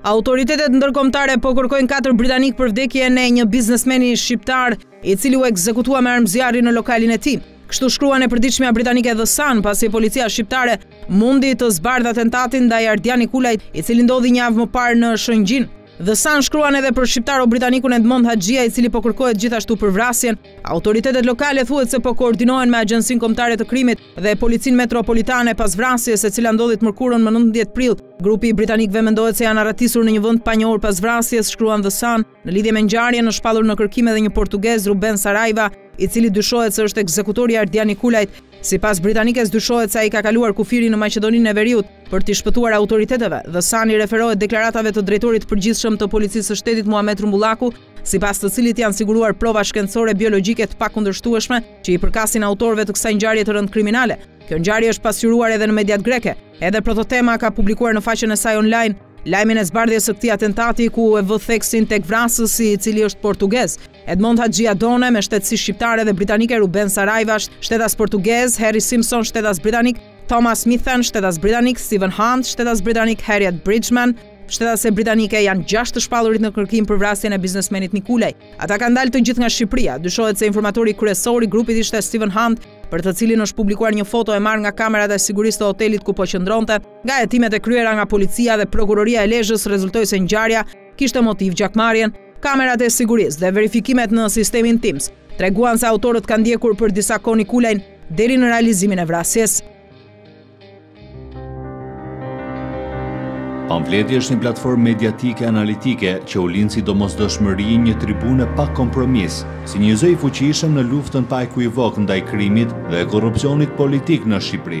Autoritetet ndërkombëtare po kërkojnë katër britanik për vdekjen e një biznesmeni shqiptar, i cili u ekzekutua me armë zjarri në lokalin e tij. Kështu shkruan e përditshmja britanike The Sun, pasi policia shqiptare mundi të zbardh atentatin ndaj Ardian Nikulajt, i cili ndodhi një javë më parë në Shëngjin. The Sun shkruan edhe për shqiptaro britanikun Edmond Haxhia, i cili po kërkohet gjithashtu për vrasjen. Autoritetet lokale thuhet se po koordinohen me Agjencinë Kombëtare të Krimit dhe Policinë Metropolitane pas vrasjes, e cila ndodhi të mërkurën më nëntëmbëdhjetë prill. Grupi i britanikëve mendohet se janë arratisur në një vend të panjohur pas vrasjes, shkruan The Sun. Në lidhje me ngjarjen, është shpallur në kërkim edhe një portugez, Ruben Saraiva, i cili dyshohet se është ekzekutor i Ardian Nikulajt. Sipas britanikes, dyshohet se ai ka kaluar kufirin në Maqedoninë e Veriut për t'i shpëtuar autoriteteve. The Sun i referohet deklaratave të drejtorit të përgjithshëm të Policisë së Shtetit, Muhamet Rrumbullaku, sipas të cilit janë siguruar prova shkencore biologjike të pakundërshtueshme që i përkasin autorëve të kësaj ngjarje të rëndë kriminale. Kjo ngjarje është pasqyruar edhe në mediat greke. Edhe Prototema ka publikuar në faqen e saj online lajmin e zbardhjes së këtij atentati ku e vë theksin tek vrasësi, i cili është portugez. Edmond Haxhia Done me shtetësi shqiptare dhe britanike Ruben Sarajva, shtetas portugez, Harry Simpson, shtetas britanik, Thomas Mithan, shtetas britanik, Steven Hunt, shtetas britanik, Harriet Bridgeman, Shtetase britanike janë gjashtë të shpallurit në kërkim për vrasjen e biznesmenit Nikulaj. Ata kanë dalë të gjithë nga Shqipëria. Dyshohet se informatori kryesor i grupit ishte Steven Hunt, për të cilin është publikuar një foto e marrë nga kamerat e sigurisë të hotelit ku po qëndronte. Nga hetimet e kryera nga policia dhe prokuroria e Lezhës rezultoi se ngjarja kishte motiv gjakmarrjen. Kamerat e sigurisë dhe verifikimet në sistemin TIMS treguan se autorët kanë ndjekur për disa kohë Nikulajn deri në realizimin e vrasjes. Pamfleti është një platformë mediatike analitike që u lind si domosdoshmëri një tribune pa kompromis, si një zë i fuqishëm në luftën pa ekuivok ndaj krimit dhe korrupsionit politik në Shqipëri.